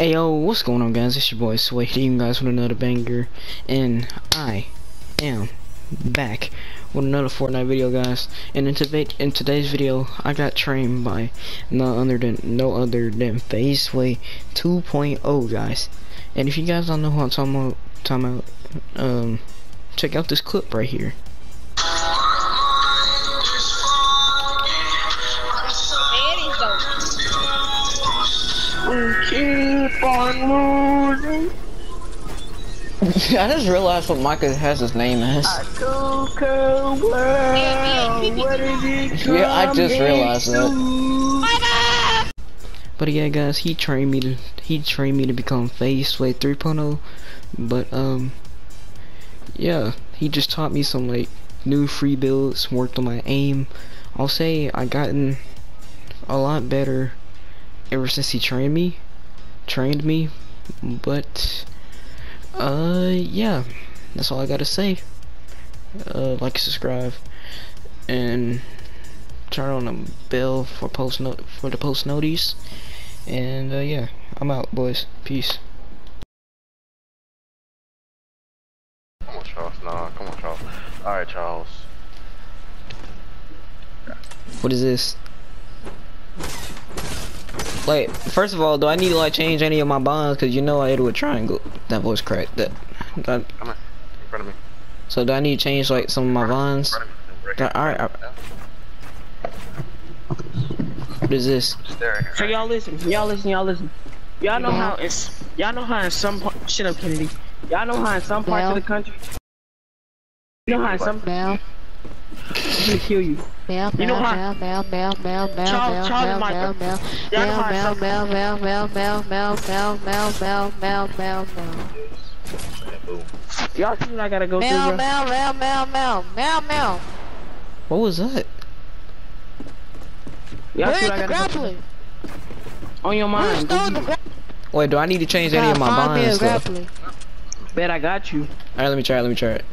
Hey yo, what's going on guys? It's your boy Sway you guys with another banger? And I am back with another Fortnite video guys. And in, today, in today's video I got trained by no other than no other than FaZe Sway 2.0 guys. And if you guys don't know who I'm talking about, talking about um check out this clip right here keep on losing. I just realized what Micah has his name as. A cool, cool world. What is it Yeah, I just realized that. But yeah, guys, he trained me to he trained me to become FaZe Sway 3.0. But um, yeah, he just taught me some like new free builds, worked on my aim. I'll say I gotten a lot better ever since he trained me, trained me. But uh, yeah, that's all I gotta say. Uh, like, subscribe, and turn on the bell for post note for the post notice. And uh, yeah, I'm out, boys. Peace. Come on, Charles. Nah, come on, Charles. Alright, Charles. What is this? Wait, first of all, do I need to like change any of my bonds? Cause you know I hit it with triangle. That voice cracked. That. that Come here. In front of me. so do I need to change like some of my bonds? front of me. Right alright, alright. What is this? Just So y'all listen, y'all listen, y'all listen. Y'all know how it's, y'all know how in some, par- shut up Kennedy. Y'all know how in some parts Well. of the country, you know how in some, Meow, I'm gonna kill you. meow, You know meow, how- meow, meow, meow, meow, Charles- meow, Charles meow, and Micah. meow, meow, Y'all know how meow, some, meow, meow, meow, meow, meow, meow, meow, meow, meow, meow, meow, meow. And boom. y'all see what I gotta go Meow, through, bro? meow, meow, meow, meow, meow, meow. What was that? Y'all see Where's what I the gotta go grappler? On your Where's mind. throwing the grappler? Wait, do I need to change any of my Find me a bonds? though? Alright, grappler. Bet I got you. let me try it. Let me try it.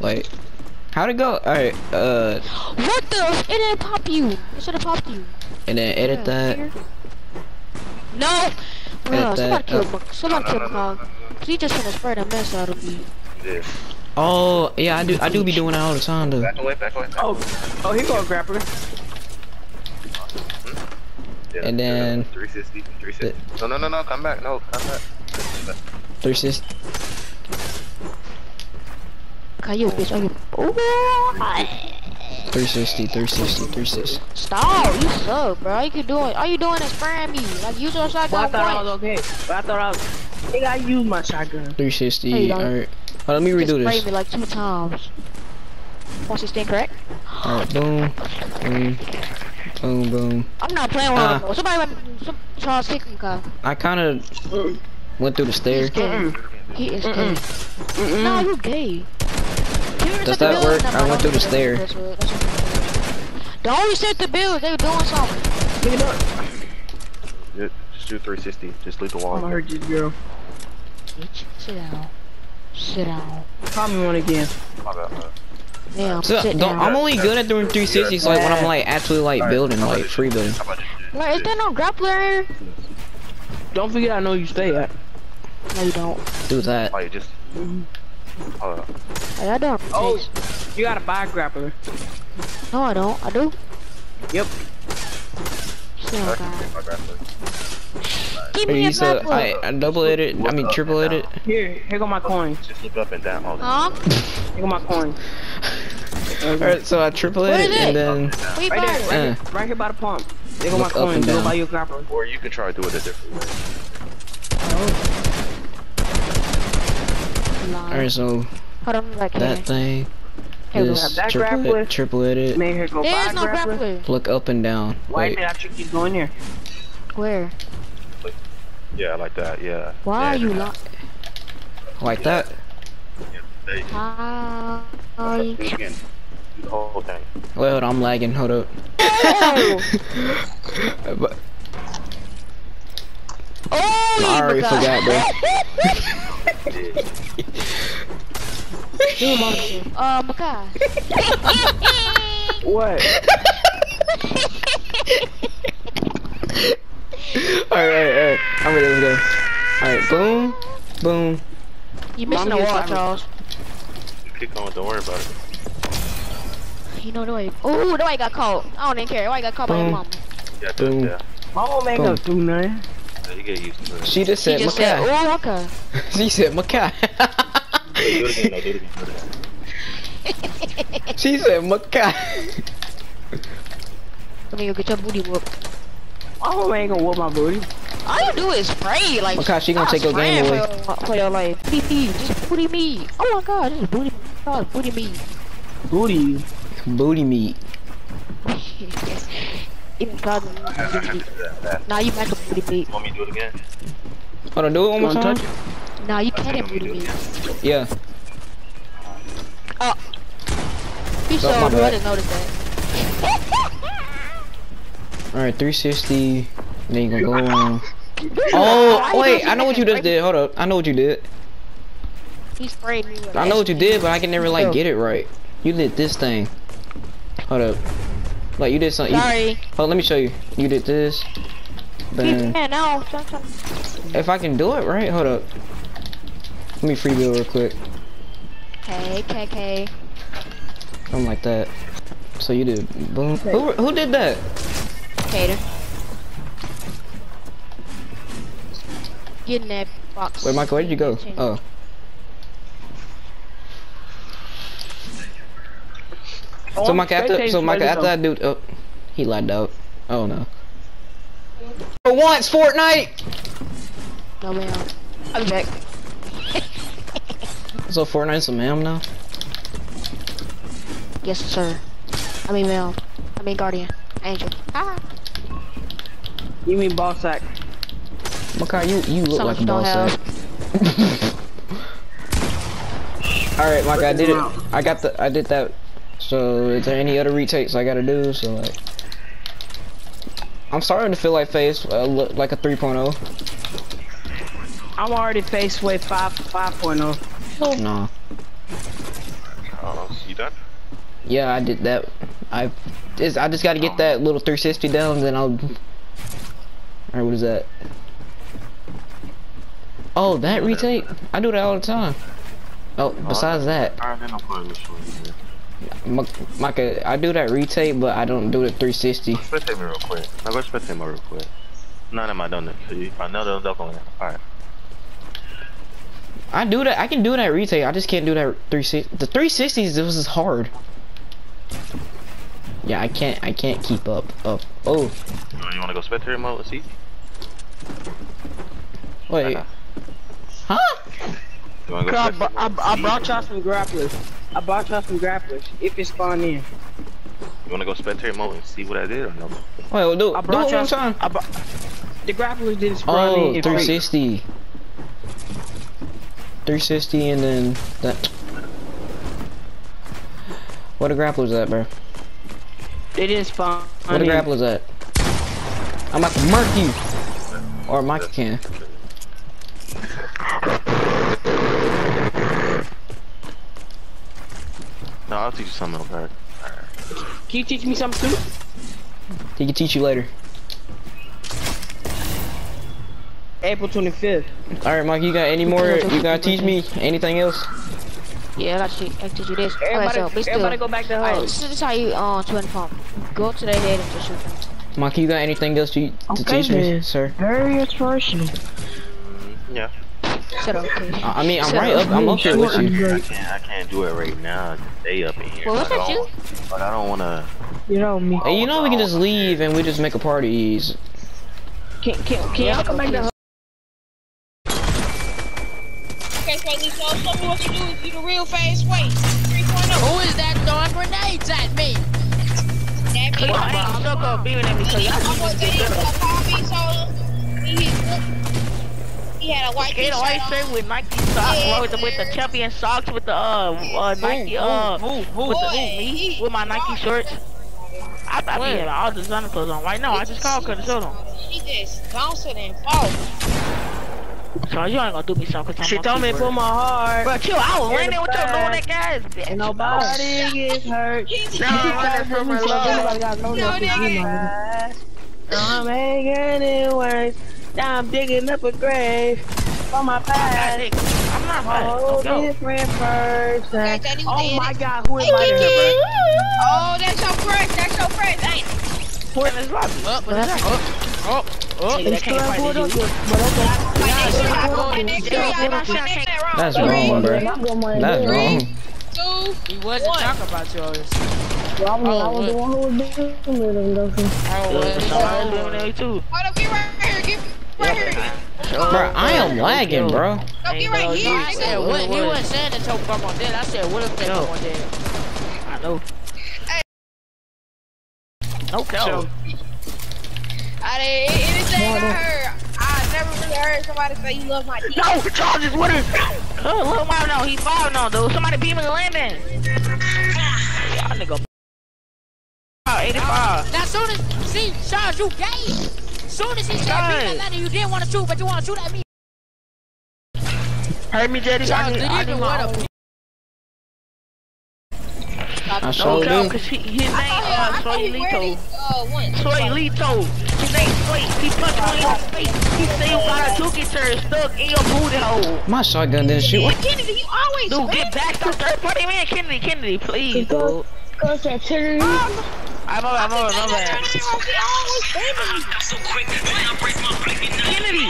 Wait, how'd it go? Alright, uh, What the? It didn't pop you. It should have popped you. and then edit that. No. Bro, that somebody kill up. Mc- somebody kill McCall. He just gonna spray the mess out of me. This. Oh, yeah, I do. I do be doing that all the time though. Back away, back away. Back Oh, oh, here go a grappler. Yeah, and then- 360, 360. No, no, no, no, come back. No, come back. 360. Okay, you bitch. Oh, you. Ooh. 360, 360, 360. Stop. You suck, bro. All you can do it. All you doing is spraying me. Like use your Well, I shotgun. thought I was okay. But I thought I was, I think I used my shotgun. 360. Hey, Alright. Well, let me Just redo sprayed this. me like two times. Watch this thing correct. Alright, boom, boom, boom, boom. I'm not playing with Ah. him. Somebody let me. Some, Charles kick him, I kind of went through the stairs. He's gay. He is gay. No, you gay. You reset Does that work? I went through the don't stair. reset the bills. Don't reset the bills. They were doing something. Pick it up. Just, just do 360. Just leave the I'm wall. gonna hurt this girl. Bitch, sit down. Sit down. Call me one again. My bad, man. Damn, So, down. I'm only good at doing 360s like when I'm like actually like Alright, building, like this? free building. How about this? Wait, is there no grappler here? Don't forget I know you stay at. No, you don't. Do that. Oh, you just. Mm-hmm. Hold up. Hey, I don't. Oh, you gotta buy a grappler. No, I don't. I do. Yep. Still I don't can got get my grappler. it. Give me a you said grappler. I, I double edit. I mean triple edit. Here, here go my coins. Just look up and down. Hold Huh? Here go my coins. Alright, so I triple Where edit is and then Where Right buying there, right, Uh. here, right here by the pump. There go my Look and coins. Go down. buy you a grappler. Or you can try to do it a different way. Lie. alright, so Hold on, back here. that thing Here we is have that triple, grappler. edit, triple edit. Man, here go There's no grappler. grappler. Look up and down. Why Wait, did I trick you to go in there? Where? Yeah, like that. Yeah. Why yeah, are you yeah. lying? like that. Yeah, there you. How are you? Again. Do the whole thing. Wait, hold on, I'm lagging. Hold up. but Oh, I already forgot, bro. Who amongst you? Uh, Makai. what? alright, alright, alright. I'm ready, I'm ready. Alright, boom, boom. You missing a wall, Charles. Keep going, don't worry about it. You know the way. Ooh, the way I got caught. I don't even care. why way I got caught boom. by your mom. Yeah, boom. Yeah. My mom ain't gonna do nothing. She just said, she just Makai. said, ooh, okay. she said, Makai. Do it again, no, do it again, do it again. she said Makai. Let me go get your booty whooped. Oh, my mom ain't gonna whoop my booty. All you do is spray, like. Makai, she gonna take your game away. For your, for your life. Booty me, just booty me. Oh my god, this is booty. Oh, booty me. Booty. Booty meat. Even God, nah, you back to booty me. Want me to do it again? Hold on, do it one more time. touch it? Nah, you can't booty me. Yeah. Oh. You Oh, so my I didn't notice that. Alright, 360. Then you gonna go on. Oh, wait, I know what you just did. Hold up. I know what you did. He sprayed me with I know what you did, but I can never like get it right. You did this thing. Hold up. Like you did something. You, Sorry. hold, let me show you. You did this. Then Man, no. Stop, stop. if I can do it right, hold up. Let me freewheel real quick. Hey, KK. Something like that. So you did boom. Who who did that? Cater. Get in that box. Wait, Michael, where did you go? Oh. Oh, So I'm Michael, after spectating so Michael, ready after to I do, oh, he lied out. Oh no. For once, Fortnite. No, man. I'll be back. So Fortnite's a ma'am now. Yes, sir. I mean, male. I mean, guardian. Angel. Ah. You mean ball sack? Makai, you you look Something like a you don't boss. have. All right, Mike, I did it. I got the. I did that. So, is there any other retakes I gotta do? So, like, I'm starting to feel like face uh, like a 3.0. I'm already faced with 5 5.0. Nah. Oh, you done? Yeah, I did that. I, it's, I just gotta get that little 360 down, then I'll. Alright, what is that? Oh, that retake? I do that all the time. Oh, oh besides that, Alright, then I'm putting this one here. Ma- Micah, I do that retake, but I don't do the 360. Spectate me real quick. Now go spectate me real quick. None of my done it. See, I know they'll go in. Alright. I do that. I can do that retake. I just can't do that 360. The 360s, this is hard. Yeah, I can't. I can't keep up. Up. Oh, You wanna go spectator mode? Let's see. wait. Uh-huh. Huh? Go I, I. I brought y'all some grapplers. I brought y'all some grapplers. If it spawn in. You wanna go spectator mode and see what I did or no? Wait, well, do, I do it brought one y'all time. I brought, the grapplers didn't spawn Oh, in. in 360. 360 and then that. What a grappler's that, bro? It is didn't What a grapple grappler's that? I'm about to murk you. Or Mike can. No, I'll teach you something else, alright. Can you teach me something too? He can teach you later. April 25th. All right, Mike. You got any more? You gotta teach me anything else? Yeah, I got to I teach you this. Everybody, Alright, so, be still. everybody go back to Alright, home. this is how you uh twin pump. Go to the head and just shoot them. Mike, you got anything else to, to Okay, teach me, then. sir? Very inspirational. Yeah. Said okay. I I mean, I'm So- right up. I'm up here with you. I can't, I can't do it right now. Stay up in here. Well, what's but I you? don't- But I don't wanna. You know me. Hey, you know we can just leave and we just make a party. Can, can, can y'all come back to home? So at least y'all show me what you do if you the real FaZe Sway. 3.0. Who is that throwing grenades at me? That means I'm not gonna be with them because y'all I'm gonna just he called me, so he hit He had a white Get a t-shirt white shirt with Nike socks, Yeah. with the, with the champion socks, with the uh, uh Nike uh, with the who, me, with my Nike shorts. I, I be had all designer clothes on right now. I just called cause showed them. He just bouncing and falling. So you ain't gonna do me something. cause She told me to put my heart. Bro, chill. I was In running with your back. doing that guys. bitch. And nobody gets hurt. He's No, I'm running from her love. Nobody got no No, nothing. nigga. You know. I'm making it worse. Now I'm digging up a grave for my past. I'm not Oh, different person. Okay, Oh my it. god, who is my neighbor? Oh, that's your crush. That's your friend, ain't it? go. Let's rock it. Up, up, up, up. Nigga, that can't fight Pulled but okay. My next shit, I go my Yeah, next shit. yeah, I yeah, go my yeah. next shit wrong. That's wrong, bro. I'm going my That's wrong. Two, We wasn't One. talking about yours. Well, I'm, I Oh, was the one who was doing it. though, so- Oh, Look, somebody well. eliminate too. hold up, get right here, get right here. Bro, I am lagging, bro. No, Ain't get right here, use. I said, what, he wasn't saying that your grandma dead. I said, what if they Yo. grandma dead? I know. No So, cap. I did anything I heard. I never really heard somebody say you love my dick. No, Charles is with us. Oh, look, wow, no, he five now, dude. Somebody beat me the landing. Y'all nigga. Oh, 85. Now, soon as, see, Charles, you gay. Soon as he said beat that Right. lady, you didn't want to shoot, but you want to shoot at me. Heard me, Jetty? I Charles, need, do you I even need want my to I No sure cap, do. cause he, his name, I uh, Soy Lito. it, uh. Soy Lito. His name Soy. He punched me in your face. He said you got a dookie shirt stuck in your booty hole. My shotgun didn't shoot. What? Kennedy, you always Dude, win. get back. Stop third party man. Kennedy, Kennedy, please, dude. Cause that trigger. I'm over, I'm over, I'm over. He always win. Kennedy.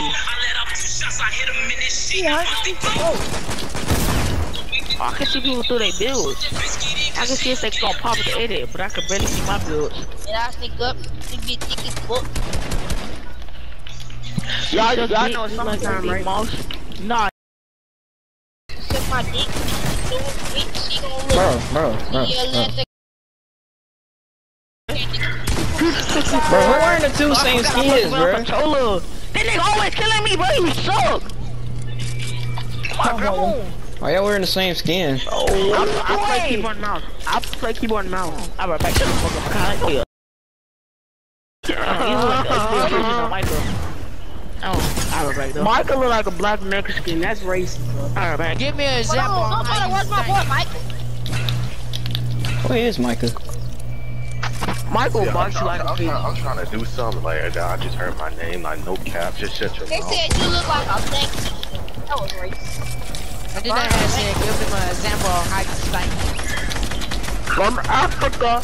I can see people through their builds. I can see if they gonna pop the edit, but I can barely see my builds. And I sneak up, sneak get thick as fuck. Y'all, Just y'all beat know me summertime, right? right? Nah, Suck my dick. Do it. She gon' look. Bro, bro, bro, bro. let Bro, we're wearing the two same skins, bro. Controller. That nigga always killing me, bro. You suck. My grandma. Why y'all wearing the same skin? Oh, I, I play keyboard and mouse. I play keyboard and mouse. I right back to the fuck up. I know oh, you. You look like the original Michael. Oh, I right back though. Michael look like a black Mexican. Skin. That's racist, bro. I right back. Give me an example Bro, on nobody how where's my boy, Michael? Where is Micah? Michael Yeah, I'm, barks trying, like I'm, a trying. I'm trying to do something like that. I just heard my name, like no cap, just shut your They mouth. said you look like a black That was racist. And then I had said, give them an example on how you think. From Africa.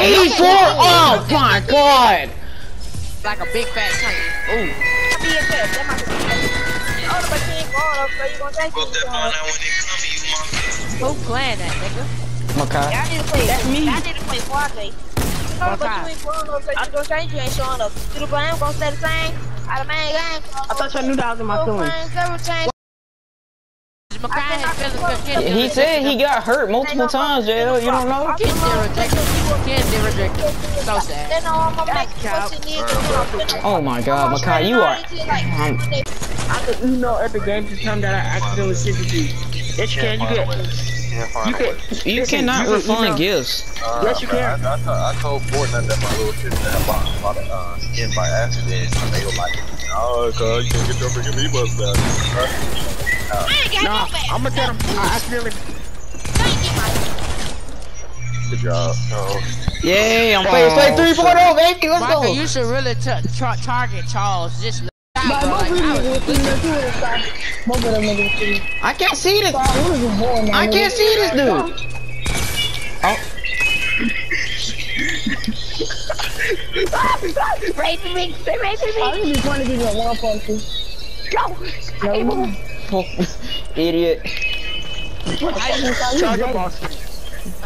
84! Oh my god! Like a big fat train. Ooh. Be a pet. That might be Oh, but you ain't going up, so you gonna take it. Who playing that, nigga? Makai. Y'all need to play. That's me. Y'all need to play Fortnite. Oh, but you ain't going up, so you gonna change. You ain't showing up. You the blame gonna stay the same. Out of main game. I thought y'all knew that was in my feelings. He said he got hurt multiple times, JL. You don't know? Kids get rejected. Kids get rejected. So sad. know I'm gonna make what you need. Oh my god, Makai, you are. Um, I could, you know, at the game to time that I accidentally sent it to you. Yes, you can. You get. Can't You can. you Listen, cannot you can refund email- gifts. Uh, Yes, you can. I, I, told, I told Fortnite that my little sister had bought, bought a uh, skin by accident, and they were like, "Oh, cuz you can't get your freaking me mustache." Uh, Big, nah, I'm gonna tell him. I accidentally. Thank good job. So, Yay, I'm playing Slay 3.0, baby. Let's Michael, go. you should really t- tra- target Charles. Just like, bro, like, I was Both of them niggas see. I can't see this. What is a boy now? I can't see this dude. Oh, Raising me. Raising me. I think it's funny to get one punch. Go. Idiot. Charge your boss.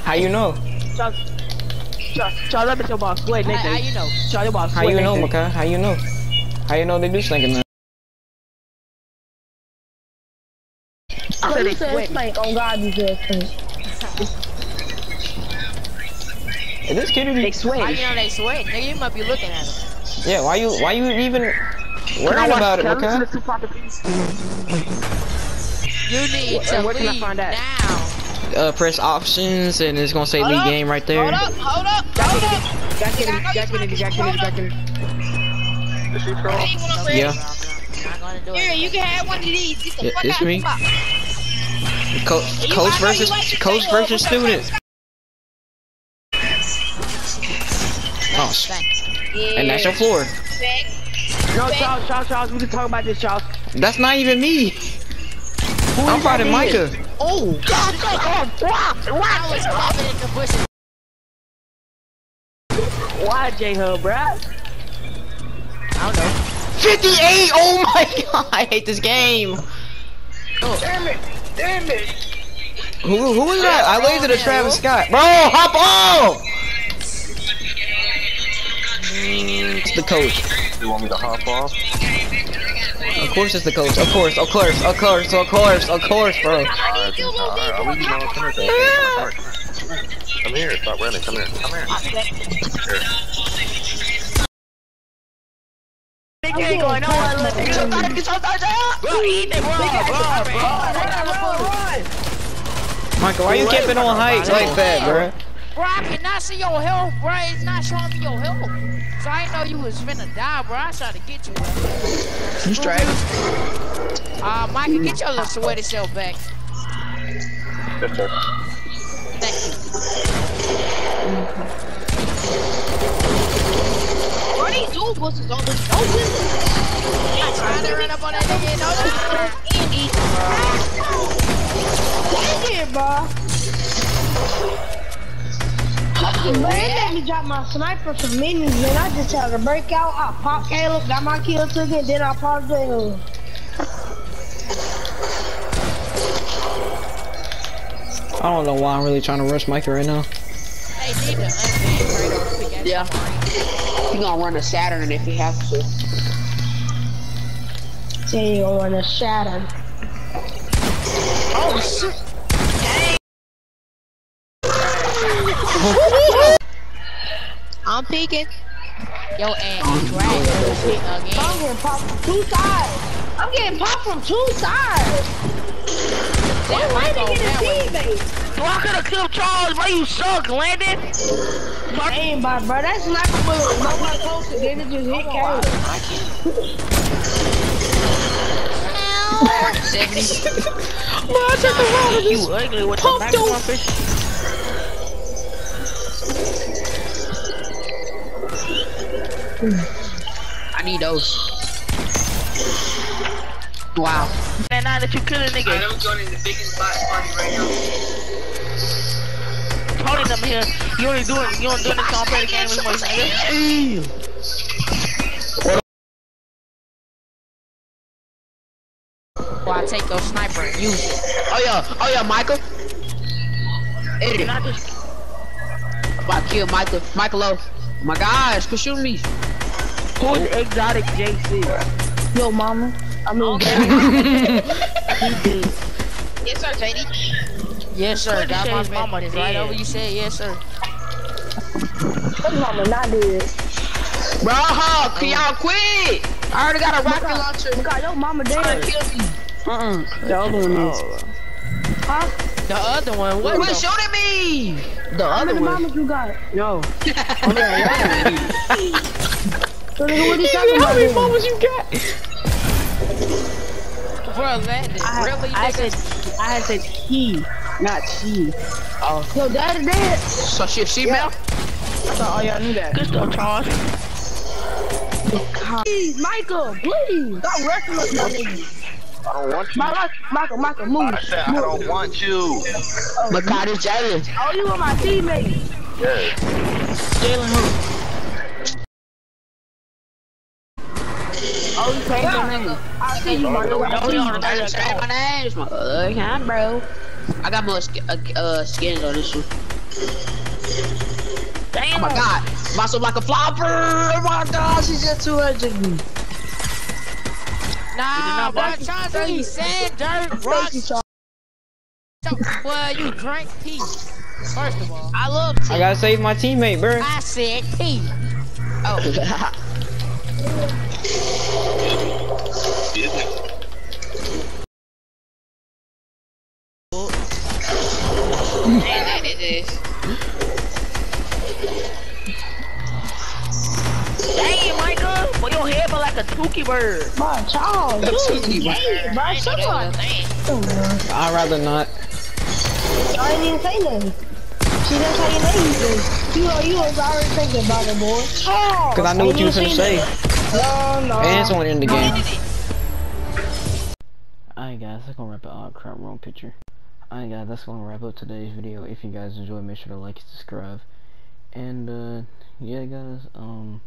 How you know? Charge. Charge. Charge up at your boss. Wait, how, how you know? Charge your boss. How Wait, you know, Nathan. Makai? How you know? How you know they do stinking that? I said they they said sweating. stink. God, you said stink. Is this kid? They How you know they sweat? Nigga, you might be looking at him. Yeah. Why you? Why you even worrying about it, Makai? You need to where leave find that? now. Uh, press options and it's gonna say Hold lead up, game right there. Hold up, hold up, hold up. Jack Kennedy, Jack Kennedy, Jack Kennedy, Jack Kennedy. is she I troll? ain't gonna play. Yeah. I'm not gonna do Here, you can have one of these. Get the Yeah, fuck it's out me. the. Co- You- coach you versus like coach say, versus what's student. Oh. Yeah. and that's your floor. Facts. No, Charles, Charles, Charles, we can talk about this, Charles. That's not even me. I'm fighting Micah. Oh, God, I was clapping in the bushes. Why, J-Hub, bruh? I don't know. 58! Oh my god! I hate this game. Oh. Damn it! Damn it! Who, who was that? I waved at Travis Scott. Bro, hop off! Mm, it's the coach. You want me to hop off? Of course it's the coach. Of course, of course, of course, of course, of course, bro. Alright, alright, I'll leave you alone. Come here, Dad. Come here, stop running. Come here, come here. Here. Nigga ain't going nowhere. Look, nigga, gotta get your third down. Bro, eat it, bro, bro, bro. Michael, why you camping on heights like that, bro? Bro, I cannot see your health, bro. It's not showing me your health. So I didn't know you was finna die, bro. I tried to get you, bro. You straight? Uh, Micah, get your little sweaty self back. Yes, sir. Thank you. What do you do, bosses on this noses? I tried to run up on that nigga and Dang it, bro. Man, they made me drop my sniper for minions, man. I just had to break out. I popped Caleb, got my kill took it, then I popped Jalen. I don't know why I'm really trying to rush Micah right now. Hey, need to unban Kratos. Yeah. He gonna run a Saturn if he has to. Say you gonna wanna shatter. Oh, shit. I'm peeking. Yo, and hit I'm again. getting popped from two sides. I'm getting popped from two sides. Damn, I they go get a that teammate? So I could have killed Charles, why you suck, Landon? Ain't but bro, that's sniper bullet was nobody closer. Then it just hit Caleb. 70. You ugly with the I need those. Wow. Man, now that you kill a nigga. I'm joining the biggest box party right now. Tony them here. You only doing you only doing this on play the game with most nigga. Well, I take those sniper and use it. Oh yeah, oh yeah, Michael. Idiot. Not just I'm about to kill Michael. Michael oh My gosh, quit shooting me. Who's exotic JC? Yo, mama. I mean, Yes, sir, JD. Yes, sir. What Got my mama mama dead? right over. You said yes, sir. his mama not dead. Bro, can y'all quit? I already got a rocket launcher. Because your mama dead. Kill me. Uh-uh. The other one is. Oh. Huh? The other one. What? Quit the- shooting me. The How other many one. mamas you got? No. So nigga, what you talking about? then? you got? Bro, Landon, I, really, I nigga? said, I said he, not she. Oh, Yo, that is dead. so she a female? I thought all y'all knew that. Good stuff, Charles. Please, Michael, please. Stop wrestling with my nigga. I don't want you. Michael, Michael, Michael, move. I said I don't want you. Makati Jalen. Oh, you were oh, my teammate. Yes. Jalen who? You changed your name. I see you, my nigga. I see you. my name. My other hand, bro. I got more sk uh, uh, skins on this one. Damn. Oh my god. Muscle like a flopper. Oh my god, she's just 200. Nah, not bro, box- Charles, what he said, dirt, rocks. Well, you drink pee. First of all, I love I gotta save my teammate, bro. I said pee. Oh. Charles, That's you what gay, bro. Shut up. Oh. I'd rather not. I didn't even say nothing. See, that's how you know you do. You, you was already thinking about it, boy. Charles. Cause I knew what you was gonna say. seen No, no. And someone in the game. Alright guys, that's gonna wrap it up. Crap, wrong picture. Alright guys, that's gonna wrap up today's video. If you guys enjoyed, make sure to like and subscribe. And uh, yeah guys, um,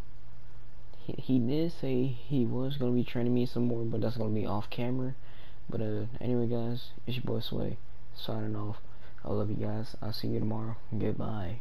he, did say he was gonna be training me some more, but that's gonna be off camera. But uh, anyway, guys, it's your boy Sway signing off. I love you guys. I'll see you tomorrow. Goodbye.